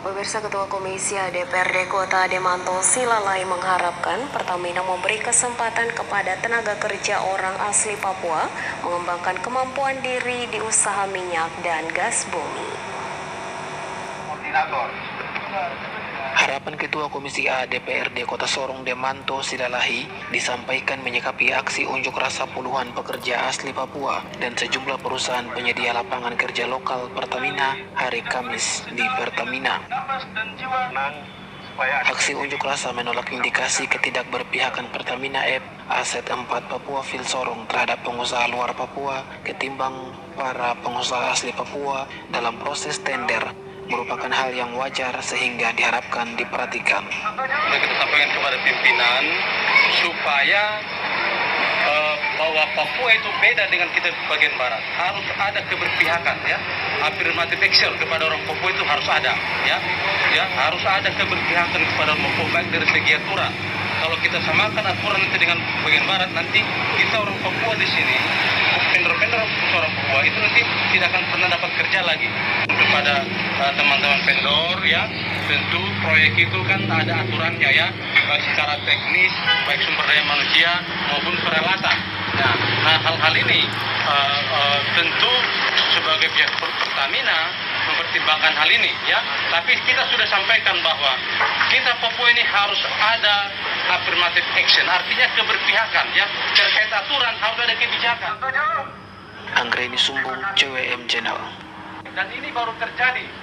Pemirsa Ketua Komisi DPRD Kota Demanto Silalai mengharapkan Pertamina memberi kesempatan kepada tenaga kerja orang asli Papua mengembangkan kemampuan diri di usaha minyak dan gas bumi. Harapan Ketua Komisi A DPRD Kota Sorong Demanto Silalahi disampaikan menyikapi aksi unjuk rasa puluhan pekerja asli Papua dan sejumlah perusahaan penyedia lapangan kerja lokal Pertamina hari Kamis di Pertamina. Aksi unjuk rasa menolak indikasi ketidakberpihakan Pertamina App Aset 4 Papua Phil Sorong terhadap pengusaha luar Papua ketimbang para pengusaha asli Papua dalam proses tender merupakan hal yang wajar sehingga diharapkan diperhatikan. Kita sampaikan kepada pimpinan supaya eh, bahwa Papua itu beda dengan kita bagian barat. Harus ada keberpihakan ya. Affirmative action kepada orang Papua itu harus ada ya. Ya, harus ada keberpihakan kepada orang Papua baik dari segi aturan. Kalau kita samakan aturan itu dengan bagian barat nanti kita orang Papua di sini Papua itu nanti tidak akan pernah dapat kerja lagi. Untuk pada eh, teman-teman vendor ya, tentu proyek itu kan ada aturannya ya, baik secara teknis, baik sumber daya manusia maupun peralatan. Nah, nah hal-hal ini eh, eh, tentu sebagai pihak Per- Pertamina mempertimbangkan hal ini ya. Tapi kita sudah sampaikan bahwa kita Papua ini harus ada affirmative action, artinya keberpihakan ya. Terkait aturan harus ada kebijakan. Anggreni Sumbung, CWM Channel. Dan ini baru terjadi